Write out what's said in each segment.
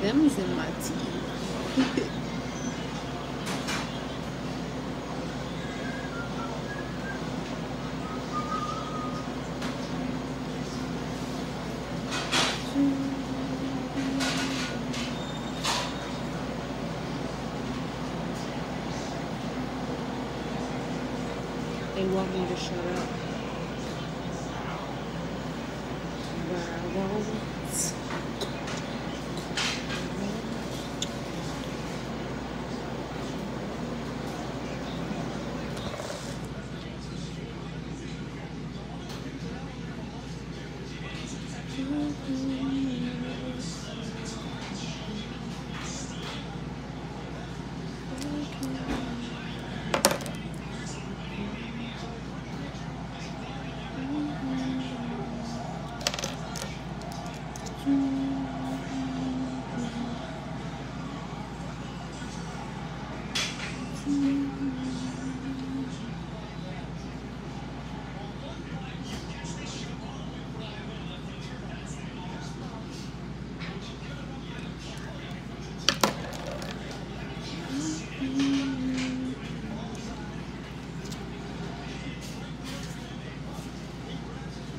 Them is in my tea. They want me to shut up. But I. La pistola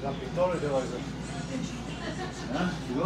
Za pitory to jest. Ja? Czego?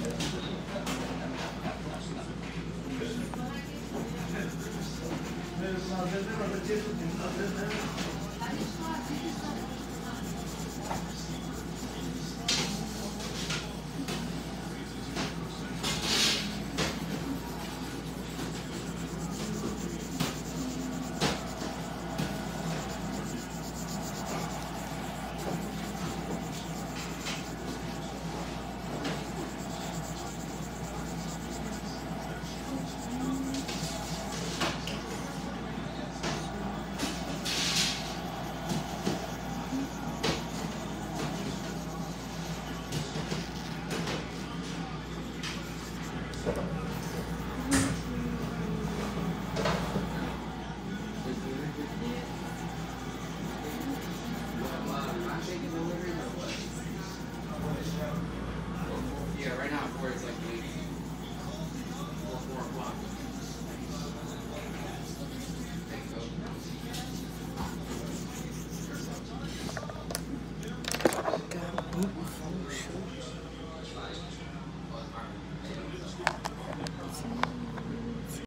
में where it's like maybe four, four o'clock.